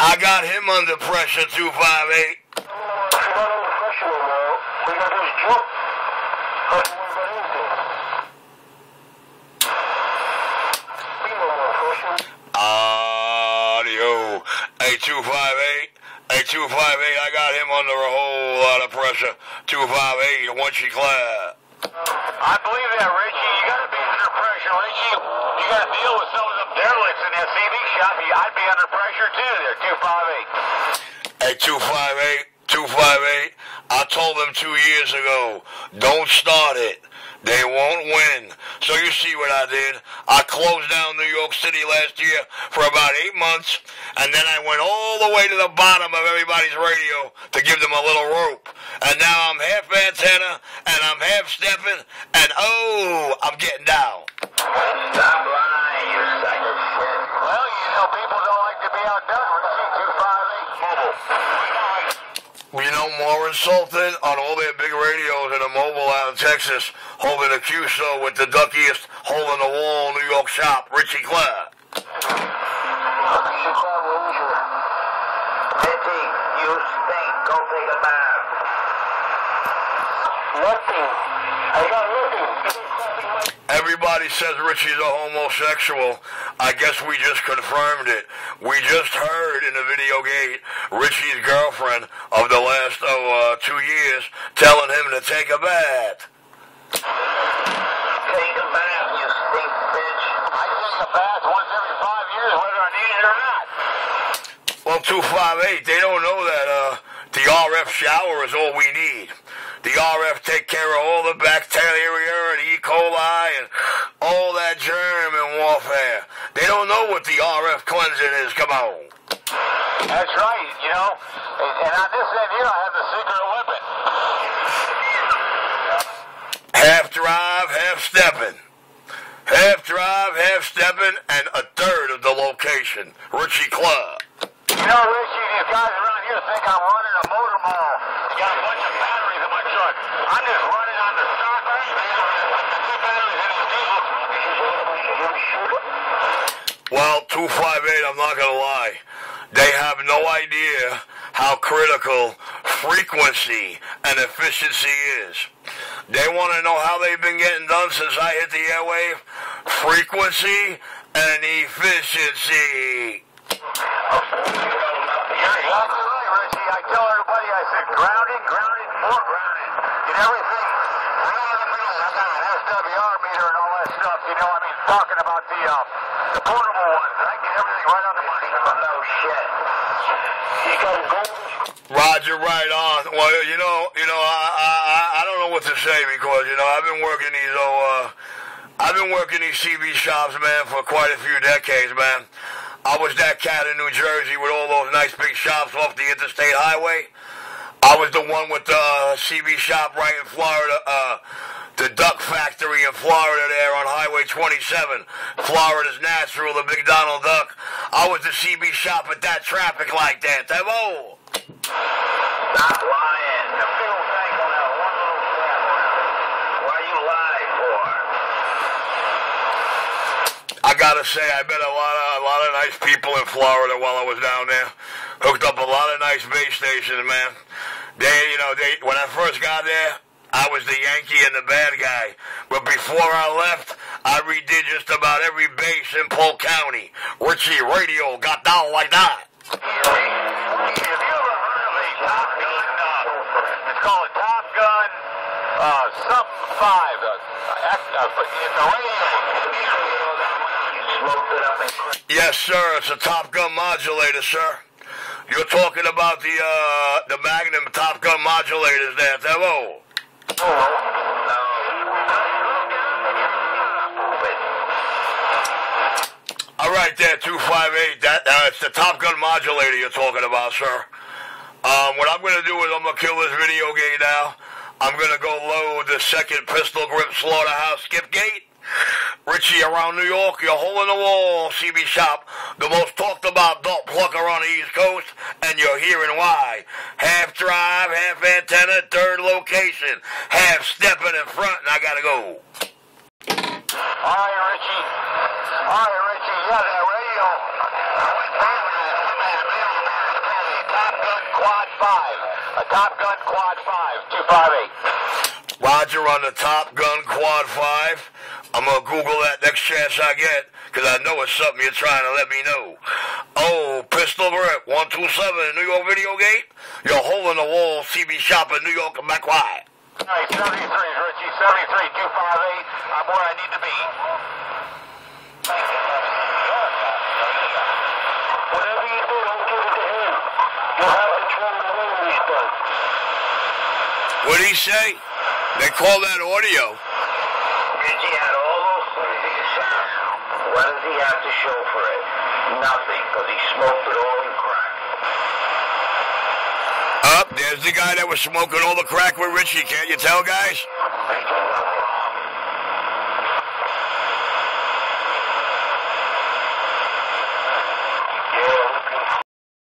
I got him under pressure, 258. If you're not under pressure no more, we gotta do is jump. Audio. Hey, 258. Hey, 258, I got him under a whole lot of pressure. 258, once you clap. I believe that, Richie. You got to be under pressure, Richie. You got to deal with some of them derelicts in that CB shop. I'd be under pressure too. There, two five eight. Hey, 258, 258, I told them two years ago, don't start it. They won't win. So you see what I did. I closed down New York City last year for about eight months, and then I went all the way to the bottom of everybody's radio to give them a little rope. And now I'm half antenna, and I'm half stepping, and oh, I'm getting down. Stop lying, you sack of shit. Well, you know people don't like to be outdone, Richie. Two five eight mobile. You know, more insulting on all their big radios in a mobile out in Texas, holding a QSO with the duckiest hole in the wall New York shop, Richie Clare. Richie, you. Go take a bath. Nothing. I got nothing. Everybody says Richie's a homosexual. I guess we just confirmed it. We just heard in the video gate Richie's girlfriend of the last oh, uh, two years telling him to take a bath. Take a bath, you stink bitch. I take a bath once every five years, whether I need it or not. Well, 258, they don't know that uh, the RF shower is all we need. The RF take care of all the bacteria and E. coli and all that germ and warfare. They don't know what the RF cleansing is. Come on. That's right, you know. And, on this end here, I have the secret weapon. Half drive, half stepping. Half drive, half stepping, and a third of the location. Richie Club. You know, Richie, these guys around here think I'm running a motor mall. Got a bunch of I'm just running on the. Well, 258, I'm not going to lie. They have no idea how critical frequency and efficiency is. They want to know how they've been getting done since I hit the airwave. Frequency and efficiency. You're exactly right, Richie. I tell everybody, I said grounded, grounded, more grounded. Get everything right in the middle. I got an SWR meter and all that stuff. You know, I mean, talking about the uh, the portable ones. I get everything right on the money. No shit. You gotta go. Roger, right on. Well, you know, you know, I, I, I- I don't know what to say because you know I've been working these oh, uh, I've been working these CB shops, man, for quite a few decades, man. I was that cat in New Jersey with all those nice big shops off the interstate highway. I was the one with the uh, CB shop right in Florida, uh, the Duck Factory in Florida there on Highway 27. Florida's natural, the big Donald Duck. I was the CB shop at that traffic light there. Tavo. Stop lying. The fuel tank on that one little crap. Why you lie for? I gotta say, I met a lot of a lot of nice people in Florida while I was down there. Hooked up a lot of nice base stations, man. They, you know, they when I first got there, I was the Yankee and the bad guy. But before I left, I redid just about every base in Polk County. Richie Radio got down like that. You ever heard of a Top Gun? It's called a Top Gun up and Yes, sir. It's a Top Gun modulator, sir. You're talking about the uh, the Magnum Top Gun modulators there, All right, there, 258. That, uh, it's the Top Gun modulator you're talking about, sir. Um, what I'm going to do is I'm going to kill this video game now. I'm going to go load the second pistol grip slaughterhouse skip gate. Richie around New York, your hole in the wall CB shop, the most talked about adult plucker on the East Coast, and you're hearing why. Half drive, half antenna, third location, half stepping in front, and I gotta go. All right, Richie. All right, Richie, Yeah, that radio. Top Gun Quad 5. A Top Gun Quad 5, 258. Roger on the Top Gun Quad 5. I'm going to Google that next chance I get because I know it's something you're trying to let me know. Oh, Pistol Grip 127 New York Video Gate. Your hole in the wall CB shop in New York and back wide. All right, 73, Richie, 73, 258. I'm where I need to be. Whatever you do, don't give it to him. You'll have control of the way when he's. What did he say? They call that audio. Richie had all those things. What does he have to show for it? Nothing, because he smoked it all in crack. Up, there's the guy that was smoking all the crack with Richie. Can't you tell, guys?